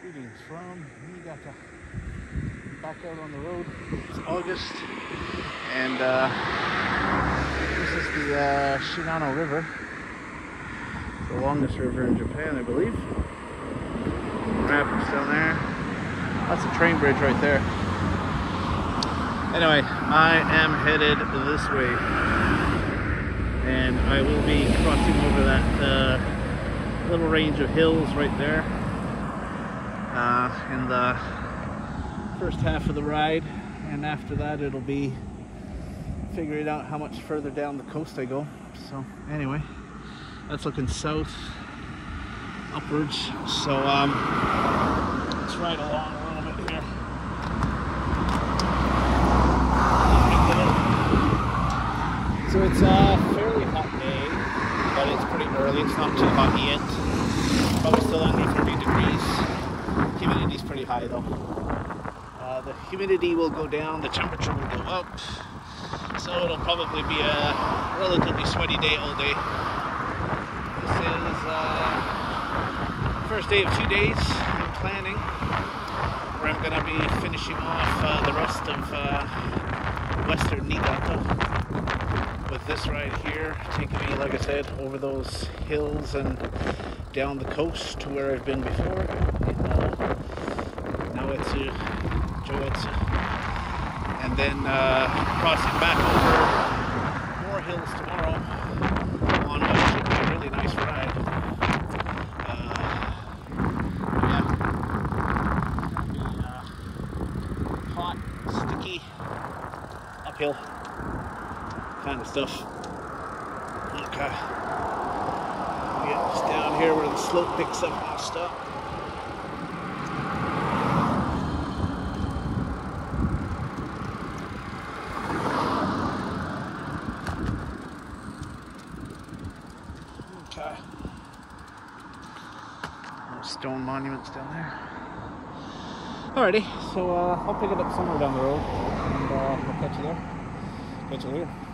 Greetings from Niigata. Back out on the road. It's August, and uh, this is the uh, Shinano River, the longest river in Japan, I believe. Rapids down there. That's a train bridge right there. Anyway, I am headed this way, and I will be crossing over that uh, little range of hills right there in the first half of the ride and after that it'll be figuring out how much further down the coast I go. So anyway that's looking south upwards. So um, let's ride along a little bit here. So it's a fairly hot day but it's pretty early. It's not too hot yet high though. Uh, the humidity will go down, the temperature will go up, so it'll probably be a relatively sweaty day all day. This is uh, first day of two days in planning, where I'm going to be finishing off uh, the rest of uh, Western Niigata with this ride here, taking me, like I said, over those hills and down the coast to where I've been before. Naoetsu, Joetsu, and then uh, crossing back over more hills tomorrow on what should be a really nice ride. Uh, yeah, uh, hot, sticky, uphill kind of stuff. Okay. Yeah, just down here where the slope picks up and stop. Stone monuments down there. Alrighty, so uh, I'll pick it up somewhere down the road and uh, I'll catch you there. Catch you later.